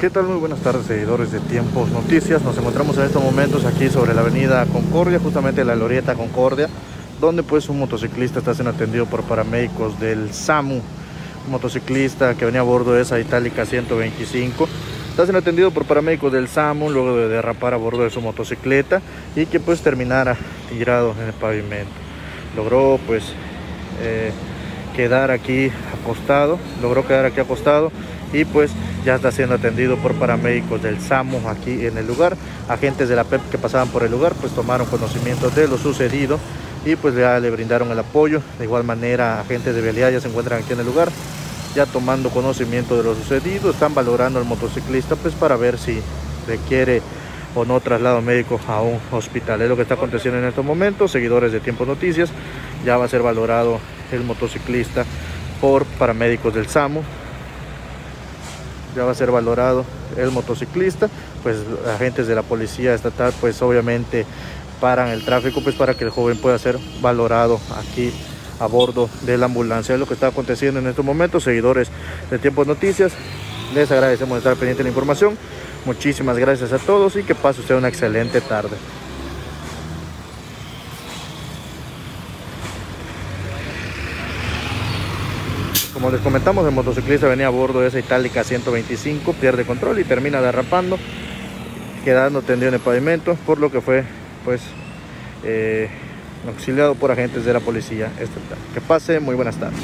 ¿Qué tal? Muy buenas tardes, seguidores de Tiempos Noticias. Nos encontramos en estos momentos aquí sobre la avenida Concordia, justamente la Lorieta Concordia, donde pues un motociclista está siendo atendido por paramédicos del SAMU. Un motociclista que venía a bordo de esa Itálica 125. Está siendo atendido por paramédicos del SAMU luego de derrapar a bordo de su motocicleta y que pues terminara tirado en el pavimento. Logró pues eh, quedar aquí acostado, logró quedar aquí acostado y pues ya está siendo atendido por paramédicos del SAMU aquí en el lugar. Agentes de la PEP que pasaban por el lugar pues tomaron conocimiento de lo sucedido y pues ya le brindaron el apoyo. De igual manera agentes de vialidad ya se encuentran aquí en el lugar ya tomando conocimiento de lo sucedido. Están valorando al motociclista pues para ver si requiere o no traslado médico a un hospital. Es lo que está aconteciendo en estos momentos. Seguidores de Tiempo Noticias, ya va a ser valorado el motociclista por paramédicos del SAMU ya va a ser valorado el motociclista, pues agentes de la policía estatal pues obviamente paran el tráfico pues para que el joven pueda ser valorado aquí a bordo de la ambulancia. Es lo que está aconteciendo en estos momentos, seguidores de Tiempo Noticias. Les agradecemos estar pendiente de la información. Muchísimas gracias a todos y que pase usted una excelente tarde. Como les comentamos, el motociclista venía a bordo de esa Itálica 125, pierde control y termina derrapando, quedando tendido en el pavimento, por lo que fue pues eh, auxiliado por agentes de la policía estatal. Que pase, muy buenas tardes.